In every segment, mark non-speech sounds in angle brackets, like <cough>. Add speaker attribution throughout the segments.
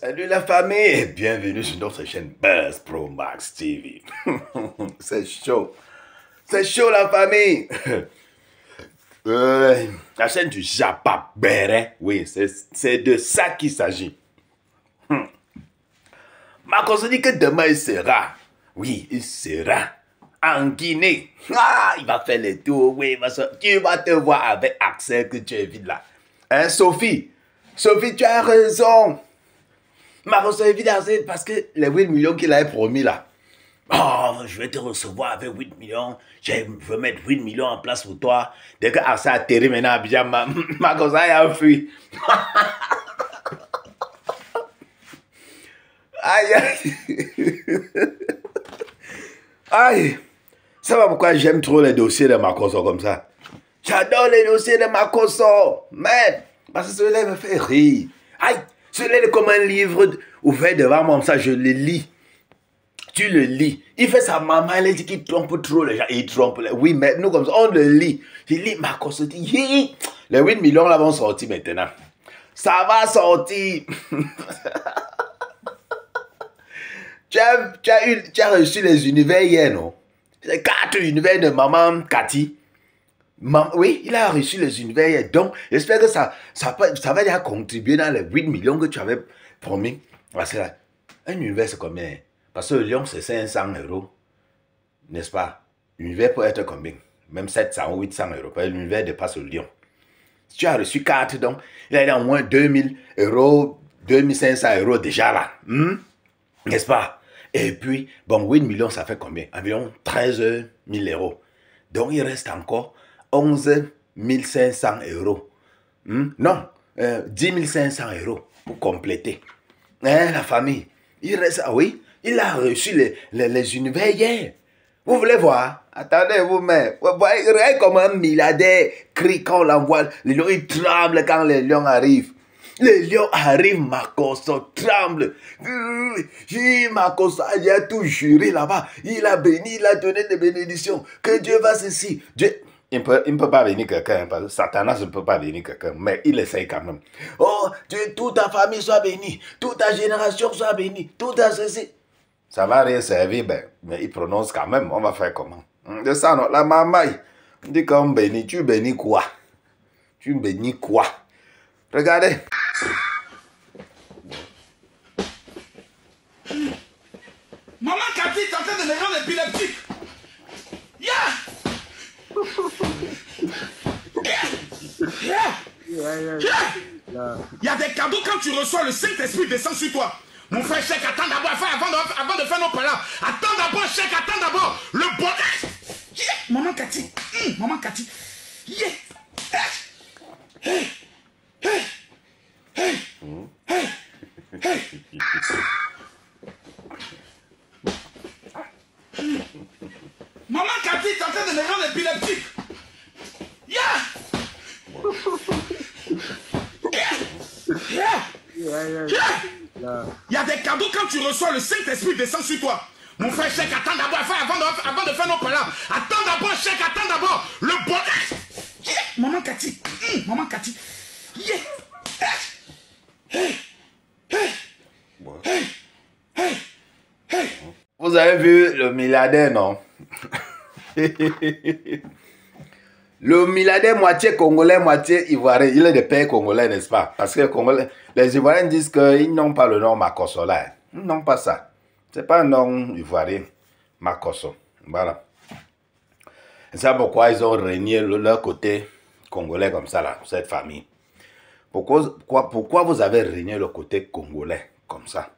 Speaker 1: Salut la famille et bienvenue sur notre chaîne Buzz Pro Max TV. <laughs> c'est chaud. C'est chaud la famille. <laughs> Euh, la chaîne du Japa Beret. Oui, c'est de ça qu'il s'agit. Hmm. Marcos dit que demain il sera. Oui, il sera en Guinée. Ah, il va faire les tours. Oui, tu vas te voir avec Axel que tu es vide là? Hein, Sophie? Sophie, tu as raison. Évidemment, c'est parce que les 8 millions qu'il avait promis là. Oh, je vais te recevoir avec 8 millions. Je veux mettre 8 millions en place pour toi. Dès que Asa atterrit maintenant à Abidjan, Marcos a fui. <laughs> aïe, aïe. aïe. Ça va pourquoi j'aime trop les dossiers de Marcoso comme ça? J'adore les dossiers de Marcoso. Mais, parce que cela me fait rire. Aïe, cela est comme un livre ouvert devant moi, ça, je le lis. Tu le lis. Il fait sa maman, elle dit qu'il trompe trop les gens. Il trompe les... Oui, mais nous, comme ça, on le lit. Je lis Marcoso dit, les 8 millions là vont sortir maintenant. Ça va sortir. <laughs> tu, as, tu, as eu, tu as reçu les univers hier, non? Les quatre univers de maman Cathy oui, il a reçu les univers. Donc, j'espère que ça, ça, va déjà contribuer dans les 8 millions que tu avais promis. Parce que un univers, c'est combien? Parce que le lion, c'est 500 euros. N'est-ce pas? L'univers peut être combien? Même 700 ou 800 euros. L'univers dépasse le lion. Si tu as reçu 4, donc, il a au moins 2000 euros, 2500 euros déjà là. Hmm? N'est-ce pas? Et puis, bon, 8 millions, ça fait combien? Environ 13 000 euros. Donc, il reste encore 11 500 euros. Hmm? Non, 10 euh, 500 euros pour compléter. Hein, la famille? Il reste, ah oui, il a reçu les, les, univers hier. Vous voulez voir? Attendez, vous mais Regardez comme un milliardaire crie quand on l'envoie. Les lions, ils tremblent quand les lions arrivent. Les lions arrivent, Makoso tremble. Makoso, il a tout juré là-bas. Il a béni, il a donné des bénédictions. Que Dieu va ceci. Dieu... Il ne peut, peut, pas venir quelqu'un, parce que Satanas ne peut pas venir quelqu'un, mais il essaye quand même. Oh, Dieu, toute ta famille soit bénie, toute ta génération soit bénie, tout ta ceci. Ça va rien servir, ben, mais il prononce quand même, on va faire comment? De ça, non, la maman, il dit qu'on bénit, tu bénis quoi? Tu bénis quoi? Regardez.
Speaker 2: Maman Cathy est en train de me rendre épileptique. Yeah il y a des cadeaux quand tu reçois le Saint-Esprit descend sur toi. Mon frère Cheikh, attends d'abord, avant de, avant de faire nos palabres. Attends d'abord, Cheikh, attends d'abord. Le bonheur. Maman Cathy. Hum, maman Cathy. Yeah. Hey. Hey. Hey. Hey. Hey. Maman Cathy est en train de me rendre épileptique. <laughs> Il y a des cadeaux quand tu reçois le Saint-Esprit descend sur toi. Mon frère Cheikh, attends d'abord, avant, de, avant de faire nos palabres. Attends d'abord, Cheikh, attends d'abord. Le bonheur. Maman Cathy. Hum, maman Cathy. Yeah.
Speaker 1: Vous avez vu le milliardaire, non? <laughs> Le milliardaire moitié congolais, moitié ivoirien, il est de père congolais, n'est-ce pas? Parce que les Ivoiriens disent qu'ils n'ont pas le nom Makoso là. Ils n'ont pas ça. Ce n'est pas un nom ivoirien, Makoso. Voilà. C'est pourquoi ils ont régné leur côté congolais comme ça, là, cette famille. Pourquoi, pourquoi, vous avez régné le côté congolais comme ça?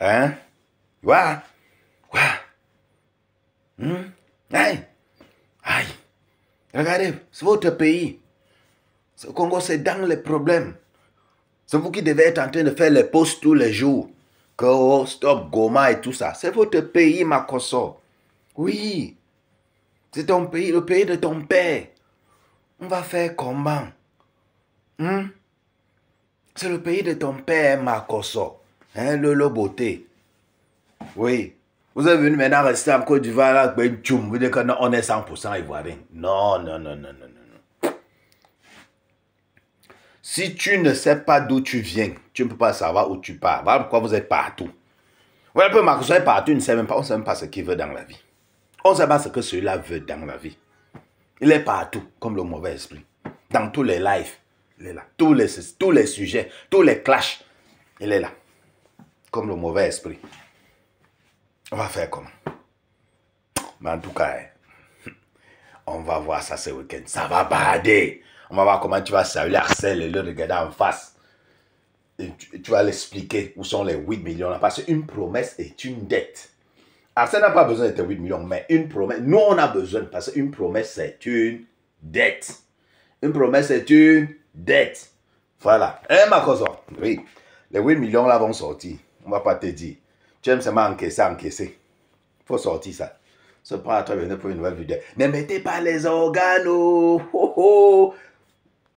Speaker 1: Hein? Ouais. Hum? Aïe. Regardez, c'est votre pays. Le Congo, c'est dans les problèmes. C'est vous qui devez être en train de faire les postes tous les jours. Que oh, stop, Goma et tout ça. C'est votre pays, Makoso. Oui. C'est ton pays, le pays de ton père. On va faire comment? Hmm? C'est le pays de ton père, Makoso. Hein, le loboté. Oui. Vous êtes venu maintenant rester en Côte d'Ivoire, là, ben, vous dites qu'on est 100% ivoirien. Non, non, non, non, non, non. Si tu ne sais pas d'où tu viens, tu ne peux pas savoir où tu pars. Voilà pourquoi vous êtes partout. Voilà pourquoi Marcos est partout, ne sait même pas, on ne sait même pas ce qu'il veut dans la vie. On ne sait pas ce que celui-là veut dans la vie. Il est partout, comme le mauvais esprit. Dans tous les lives, il est là. Tous les, tous les sujets, tous les clashs, il est là. Comme le mauvais esprit. On va faire comment? Mais en tout cas, hein, <laughs> on va voir ça ce week-end. Ça va bader. On va voir comment tu vas saluer Arcel et le regarder en face. Tu, vas l'expliquer où sont les 8 millions là. Parce qu'une promesse est une dette. Arsène n'a pas besoin de tes 8 millions, mais une promesse, nous on a besoin parce qu'une promesse c'est une dette. Une promesse c'est une dette. Voilà. Hein, ma cousin? Oui. Les 8 millions là vont sortir. On va pas te dire. Tu aimes seulement encaisser, encaisser. Il faut sortir ça. Se prend à toi pour une nouvelle vidéo. Ne mettez pas les organes. Oh, oh, oh.